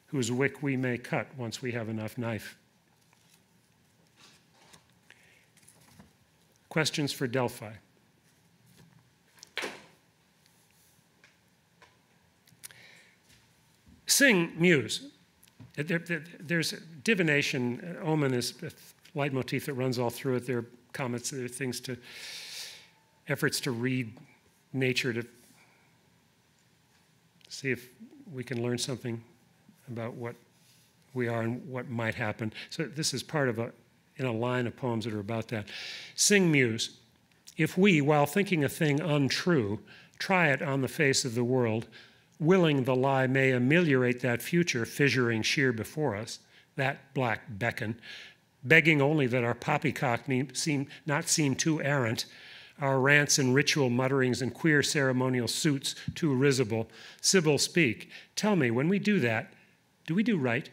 whose wick we may cut once we have enough knife. Questions for Delphi? Sing Muse. There's divination, uh, omen is a uh, leitmotif that runs all through it. There are comments, there are things to, efforts to read nature to see if we can learn something about what we are and what might happen. So this is part of a in a line of poems that are about that. Sing Muse. If we, while thinking a thing untrue, try it on the face of the world, willing the lie may ameliorate that future fissuring sheer before us, that black beckon, begging only that our poppycock seem, not seem too errant, our rants and ritual mutterings and queer ceremonial suits too risible. Sibyl, speak. Tell me, when we do that, do we do right?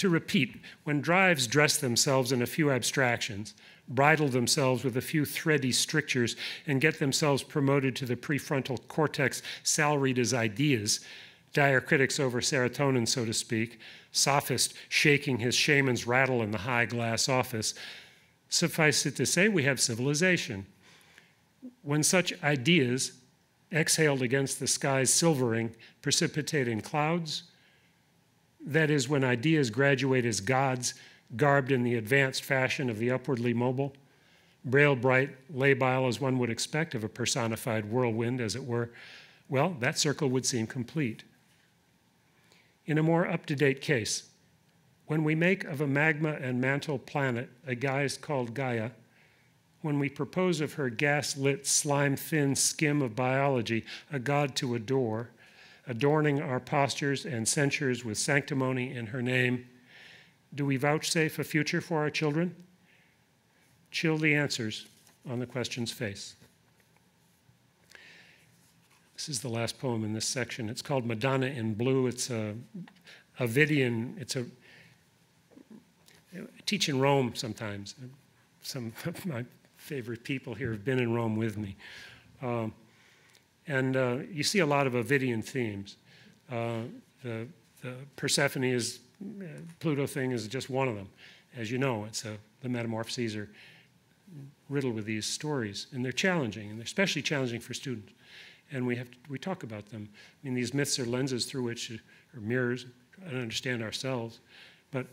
To repeat when drives dress themselves in a few abstractions, bridle themselves with a few thready strictures, and get themselves promoted to the prefrontal cortex salaried as ideas, diacritics over serotonin, so to speak, sophist shaking his shaman's rattle in the high glass office. Suffice it to say, we have civilization. When such ideas, exhaled against the sky's silvering, precipitating clouds, that is, when ideas graduate as gods, garbed in the advanced fashion of the upwardly mobile, braille bright, labile as one would expect of a personified whirlwind, as it were, well, that circle would seem complete. In a more up to date case, when we make of a magma and mantle planet a guise called Gaia, when we propose of her gas lit, slime thin skim of biology a god to adore, adorning our postures and censures with sanctimony in her name, do we vouchsafe a future for our children? Chill the answers on the question's face. This is the last poem in this section. It's called Madonna in Blue. It's a Ovidian, it's a teach in Rome sometimes. Some of my favorite people here have been in Rome with me. Um, and uh, you see a lot of Ovidian themes. Uh, the, the, Persephone is, uh, Pluto thing is just one of them. As you know, it's a, the Metamorphoses are riddled with these stories, and they're challenging, and they're especially challenging for students. And we have to, we talk about them. I mean, these myths are lenses through which, or mirrors, to understand ourselves. But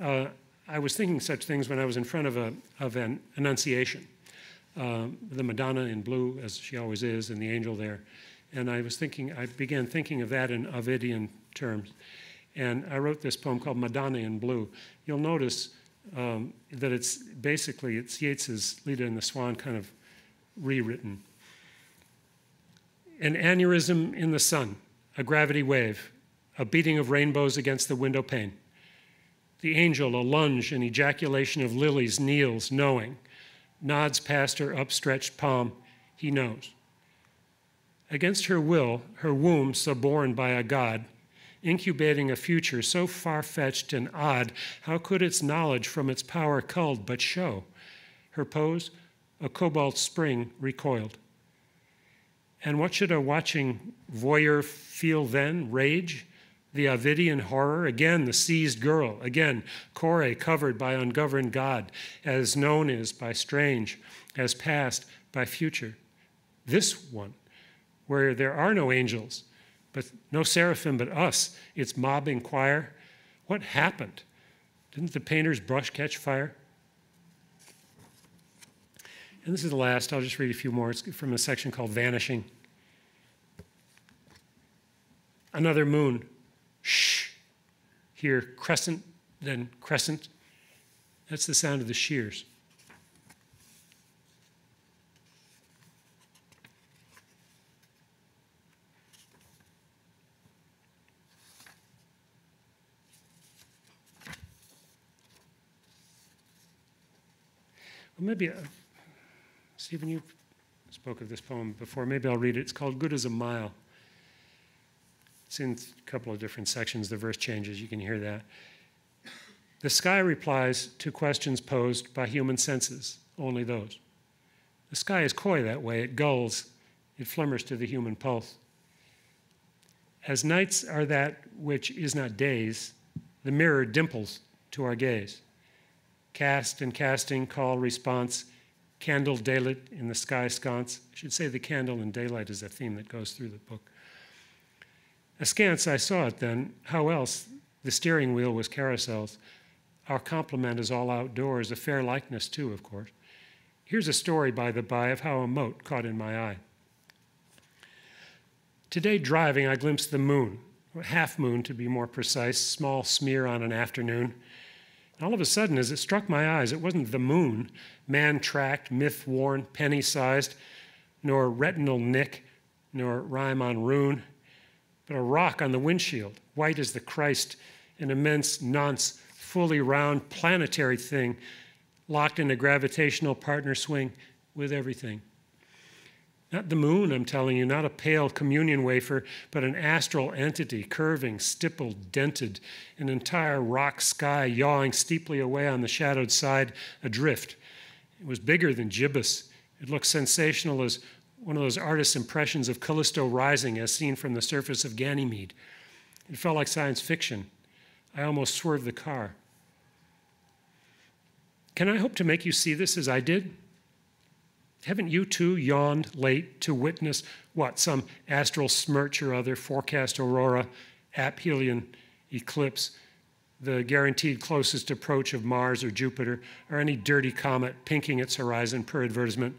uh, I was thinking such things when I was in front of, a, of an Annunciation, uh, the Madonna in blue, as she always is, and the angel there. And I was thinking, I began thinking of that in Ovidian terms. And I wrote this poem called Madonna in Blue. You'll notice um, that it's basically, it's Yeats's Leda and the Swan kind of rewritten. An aneurysm in the sun, a gravity wave, a beating of rainbows against the window pane. The angel, a lunge an ejaculation of lilies, kneels, knowing, nods past her upstretched palm. He knows. Against her will, her womb, suborned by a god, incubating a future so far fetched and odd, how could its knowledge from its power culled but show? Her pose, a cobalt spring recoiled. And what should a watching voyeur feel then? Rage? The Ovidian horror? Again, the seized girl. Again, Kore covered by ungoverned God, as known is by strange, as past by future. This one, where there are no angels, but no seraphim but us, its mobbing choir. What happened? Didn't the painter's brush catch fire? And this is the last. I'll just read a few more. It's from a section called Vanishing. Another moon. Shh. Here, crescent, then crescent. That's the sound of the shears. Well, maybe, uh, Stephen, you spoke of this poem before. Maybe I'll read it. It's called Good as a Mile. It's in a couple of different sections. The verse changes. You can hear that. The sky replies to questions posed by human senses, only those. The sky is coy that way. It gulls, it flummers to the human pulse. As nights are that which is not days, the mirror dimples to our gaze. Cast and casting, call, response, candle, daylight in the sky sconce. I should say the candle and daylight is a theme that goes through the book. Askance I saw it then. How else? The steering wheel was carousels. Our complement is all outdoors, a fair likeness too, of course. Here's a story, by the by, of how a mote caught in my eye. Today, driving, I glimpsed the moon, half moon to be more precise, small smear on an afternoon. And all of a sudden, as it struck my eyes, it wasn't the moon, man tracked, myth worn, penny sized, nor retinal nick, nor rime on rune, but a rock on the windshield, white as the Christ, an immense, nonce, fully round, planetary thing, locked in a gravitational partner swing with everything. Not the moon, I'm telling you, not a pale communion wafer, but an astral entity, curving, stippled, dented, an entire rock sky yawing steeply away on the shadowed side, adrift. It was bigger than gibbous. It looked sensational as one of those artist's impressions of Callisto rising as seen from the surface of Ganymede. It felt like science fiction. I almost swerved the car. Can I hope to make you see this as I did? Haven't you too yawned late to witness what? Some astral smirch or other, forecast aurora, aphelion eclipse, the guaranteed closest approach of Mars or Jupiter, or any dirty comet pinking its horizon per advertisement,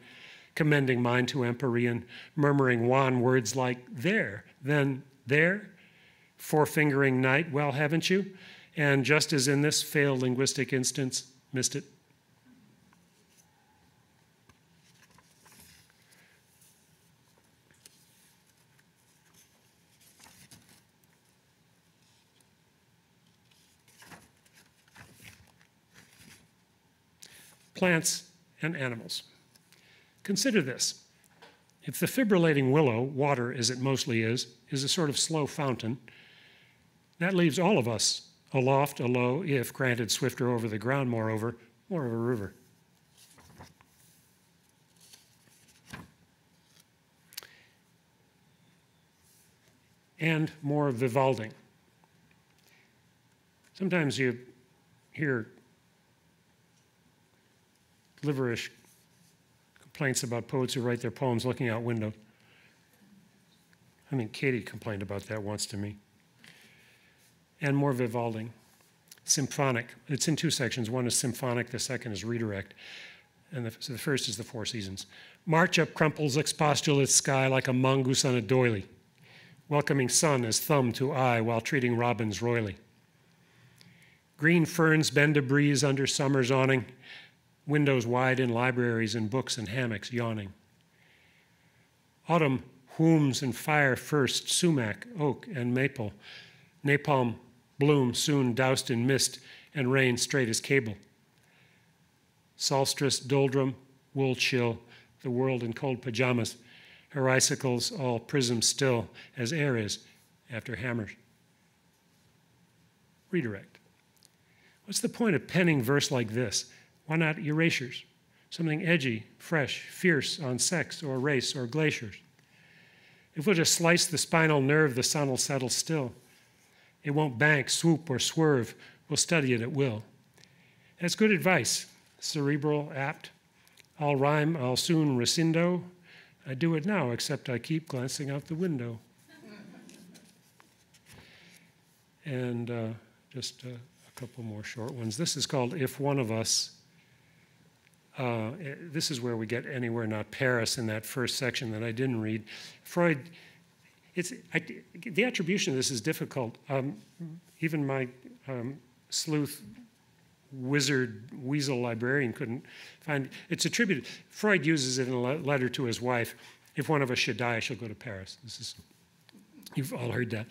commending mine to Empyrean, murmuring wan words like there, then there, forefingering night, well, haven't you? And just as in this failed linguistic instance, missed it. plants, and animals. Consider this. If the fibrillating willow, water as it mostly is, is a sort of slow fountain, that leaves all of us aloft, alow, if granted swifter over the ground, moreover, more of a river. And more Vivalding. Sometimes you hear liverish complaints about poets who write their poems looking out window. I mean, Katie complained about that once to me. And more Vivaldi. symphonic. It's in two sections. One is symphonic, the second is redirect. And the, so the first is the Four Seasons. March up crumples expostulate sky like a mongoose on a doily, welcoming sun as thumb to eye while treating robins royally. Green ferns bend a breeze under summer's awning, windows wide in libraries and books and hammocks yawning. Autumn whooms and fire first, sumac, oak, and maple. Napalm bloom soon doused in mist and rain straight as cable. Solstice, doldrum, wool chill, the world in cold pajamas, her icicles all prism still as air is after hammers. Redirect. What's the point of penning verse like this? Why not erasures? Something edgy, fresh, fierce on sex or race or glaciers. If we'll just slice the spinal nerve, the sun will settle still. It won't bank, swoop, or swerve. We'll study it at will. That's good advice. Cerebral, apt. I'll rhyme, I'll soon rescindo. I do it now, except I keep glancing out the window. and uh, just uh, a couple more short ones. This is called If One of Us. Uh, this is where we get anywhere not Paris in that first section that I didn't read. Freud, it's, I, the attribution of this is difficult. Um, even my um, sleuth wizard weasel librarian couldn't find it's attributed freud uses it in a letter to his wife if one of us should die i shall go to paris this is you've all heard that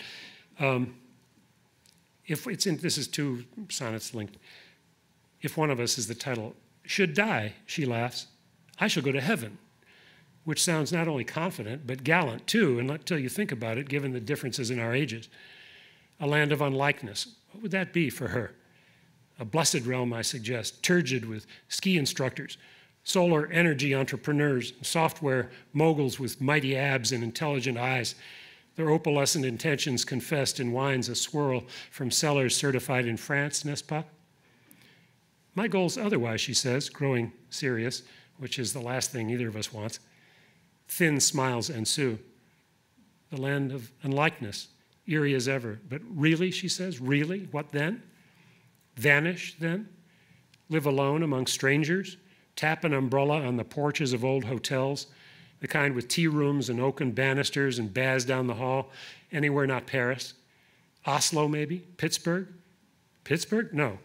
um, if it's in this is two sonnets linked if one of us is the title should die she laughs. I shall go to heaven which sounds not only confident but gallant too. And until you think about it given the differences in our ages a land of unlikeness what would that be for her? A blessed realm, I suggest, turgid with ski instructors, solar energy entrepreneurs, software moguls with mighty abs and intelligent eyes, their opalescent intentions confessed in wines a swirl from cellars certified in France, n'est-ce pas? My goal's otherwise, she says, growing serious, which is the last thing either of us wants. Thin smiles ensue. The land of unlikeness, eerie as ever. But really, she says, really? What then? Vanish then? Live alone among strangers? Tap an umbrella on the porches of old hotels? The kind with tea rooms and oaken banisters and baths down the hall? Anywhere not Paris? Oslo, maybe? Pittsburgh? Pittsburgh? No.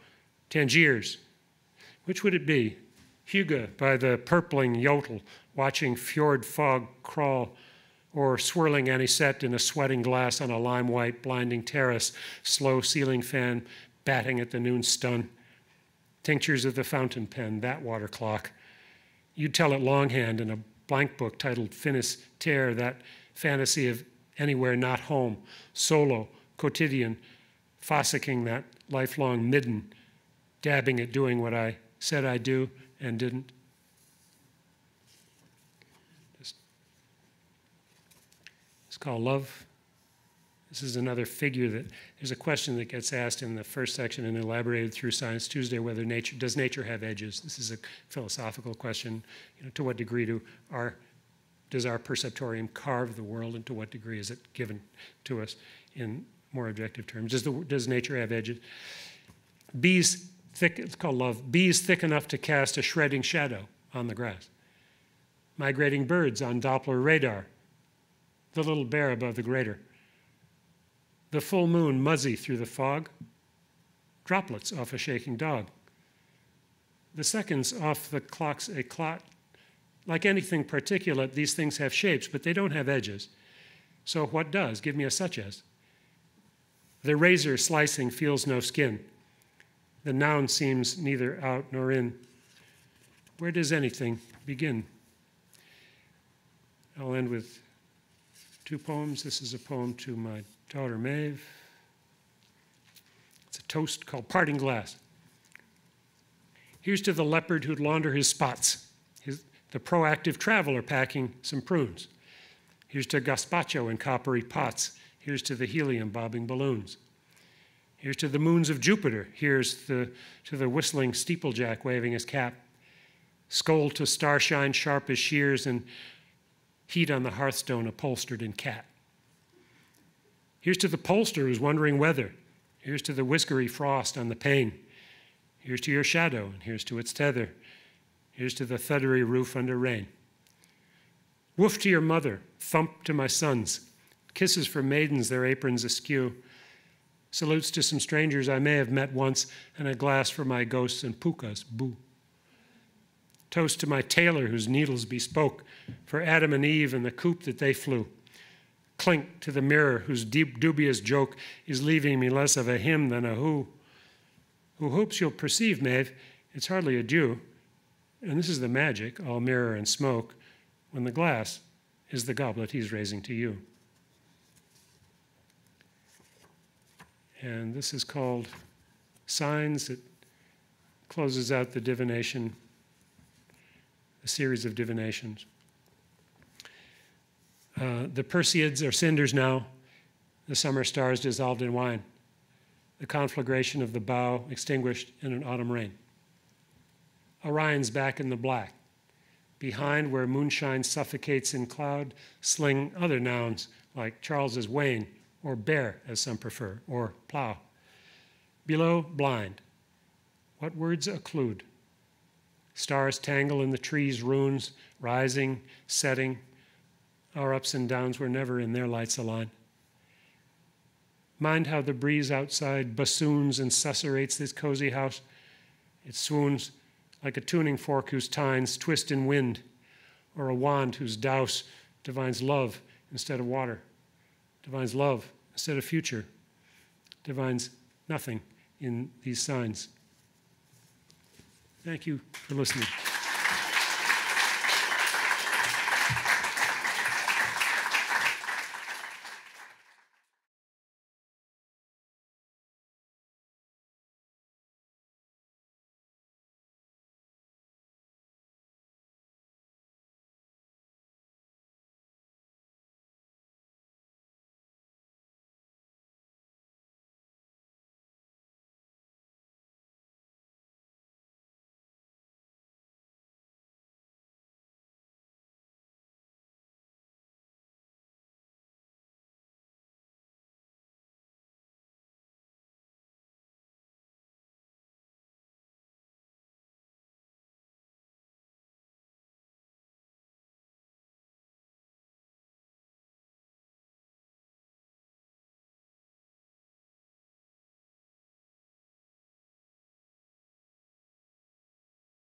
Tangiers. Which would it be? Hygge by the purpling Jodel, watching fjord fog crawl, or swirling anisette in a sweating glass on a lime white blinding terrace, slow ceiling fan batting at the noon stun, tinctures of the fountain pen, that water clock. You'd tell it longhand in a blank book titled Finis Terrae, that fantasy of anywhere not home, solo, quotidian, fossicking that lifelong midden, dabbing at doing what I said I'd do and didn't. It's called Love this is another figure that there's a question that gets asked in the first section and elaborated through Science Tuesday whether nature does nature have edges. This is a philosophical question. You know, to what degree do our does our perceptorium carve the world, and to what degree is it given to us in more objective terms? Does, the, does nature have edges? Bees thick, it's called love. Bees thick enough to cast a shredding shadow on the grass. Migrating birds on Doppler radar. The little bear above the grater the full moon muzzy through the fog, droplets off a shaking dog. The seconds off the clock's a clot. Like anything particulate, these things have shapes, but they don't have edges. So what does? Give me a such as. The razor slicing feels no skin. The noun seems neither out nor in. Where does anything begin? I'll end with two poems. This is a poem to my daughter Maeve. It's a toast called Parting Glass. Here's to the leopard who'd launder his spots, his, the proactive traveler packing some prunes. Here's to gazpacho in coppery pots. Here's to the helium bobbing balloons. Here's to the moons of Jupiter. Here's the, to the whistling steeplejack waving his cap. Skull to starshine sharp as shears and heat on the hearthstone upholstered in cat. Here's to the pollster who's wondering whether, Here's to the whiskery frost on the pane. Here's to your shadow, and here's to its tether. Here's to the thuddery roof under rain. Woof to your mother, thump to my sons. Kisses for maidens, their aprons askew. Salutes to some strangers I may have met once, and a glass for my ghosts and pukas, boo. Toast to my tailor whose needles bespoke for Adam and Eve and the coop that they flew. Clink to the mirror whose deep, dubious joke is leaving me less of a him than a who. Who hopes you'll perceive, Maeve, it's hardly a Jew. And this is the magic, all mirror and smoke, when the glass is the goblet he's raising to you. And this is called Signs. It closes out the divination, a series of divinations. Uh, the Perseids are cinders now, the summer stars dissolved in wine, the conflagration of the bough extinguished in an autumn rain. Orion's back in the black. Behind, where moonshine suffocates in cloud, sling other nouns like Charles's wain, or bear, as some prefer, or plow. Below, blind. What words occlude? Stars tangle in the trees' runes, rising, setting. Our ups and downs were never in their lights align. Mind how the breeze outside bassoons and susurrates this cozy house. It swoons like a tuning fork whose tines twist in wind, or a wand whose douse divines love instead of water, divines love instead of future, divines nothing in these signs. Thank you for listening.